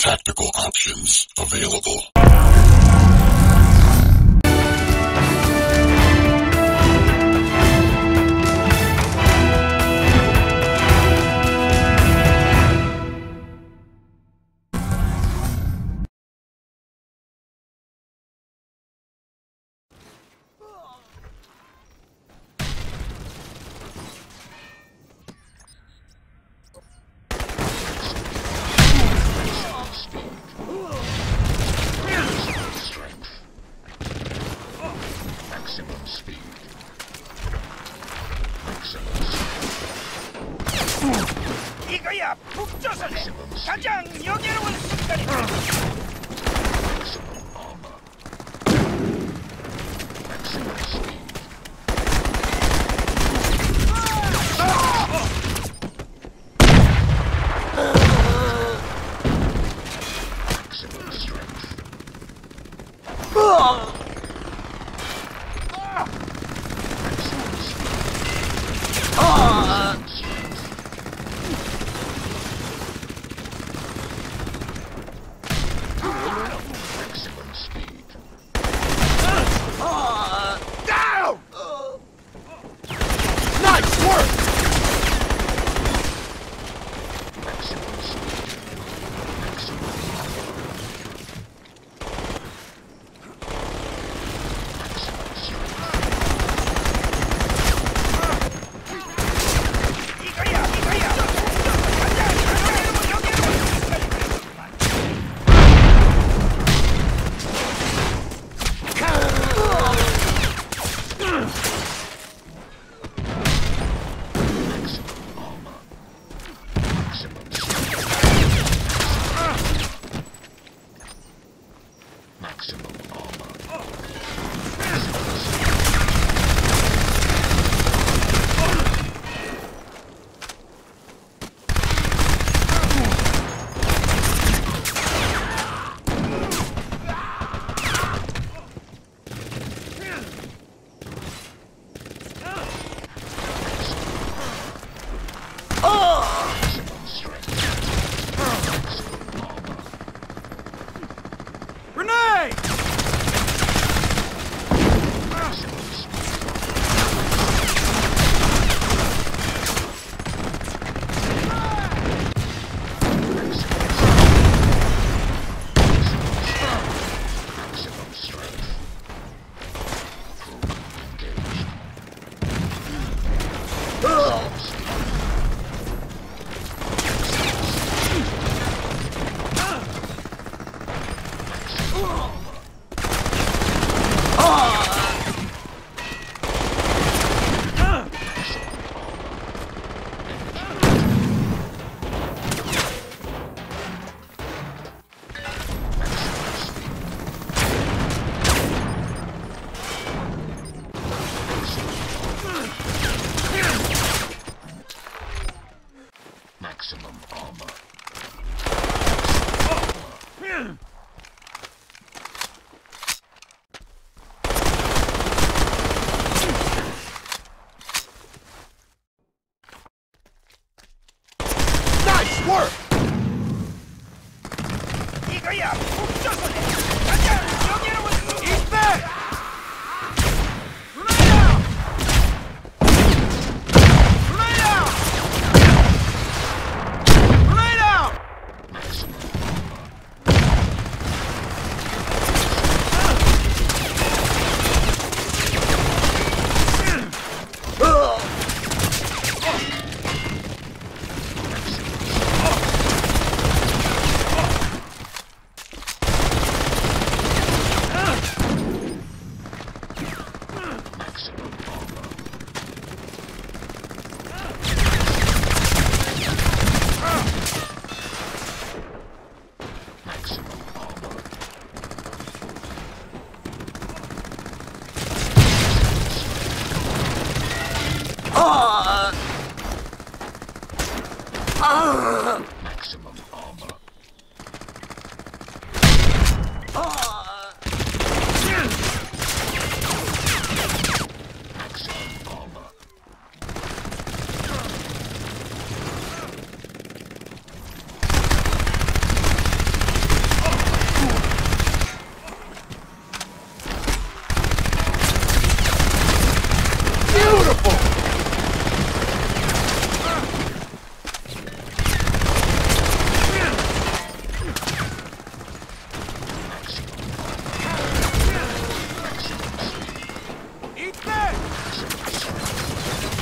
tactical options available. Maximum speed. Maximum speed. 이거야 북조선의 가장 여유로운 순간이다. Maximum.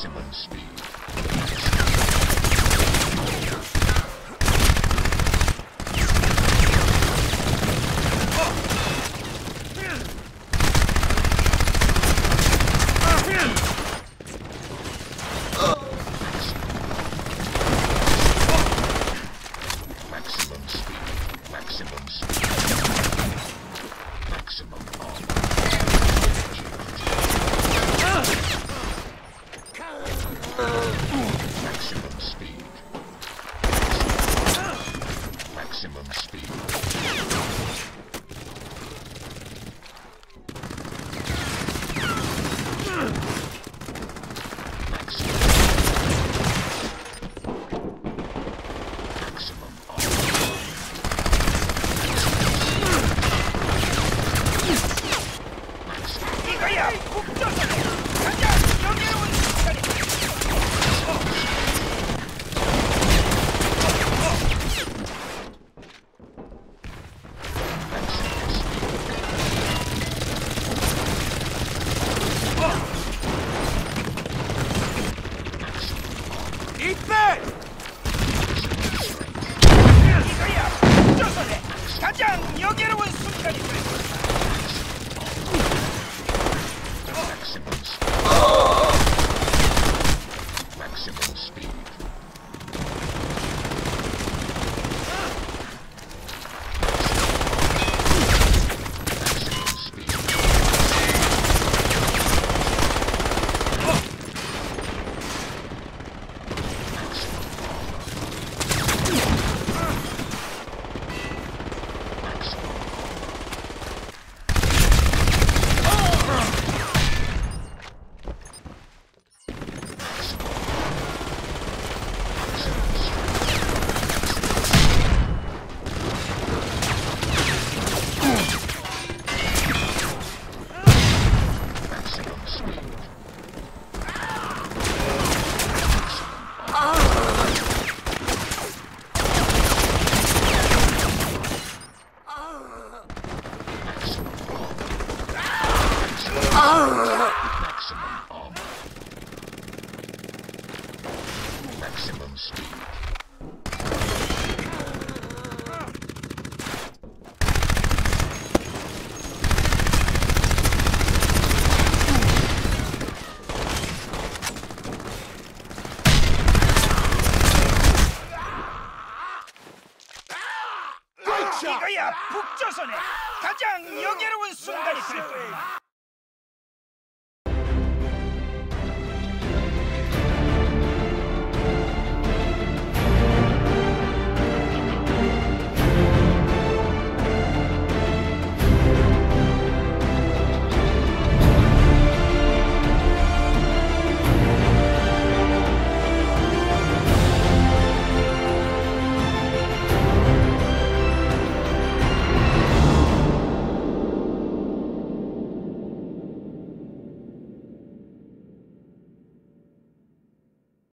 maximum speed. maximum speed.